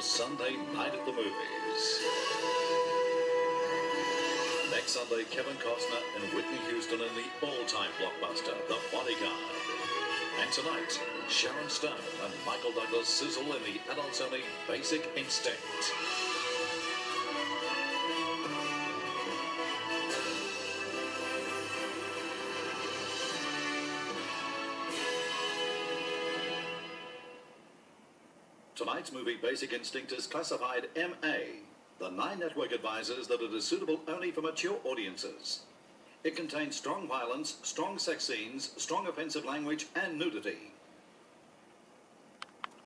Sunday night at the movies. Next Sunday, Kevin Costner and Whitney Houston in the all-time blockbuster, The Bodyguard. And tonight, Sharon Stone and Michael Douglas sizzle in the adults-only Basic Instinct. Tonight's movie, Basic Instinct, is classified MA. The Nine Network advises that it is suitable only for mature audiences. It contains strong violence, strong sex scenes, strong offensive language, and nudity.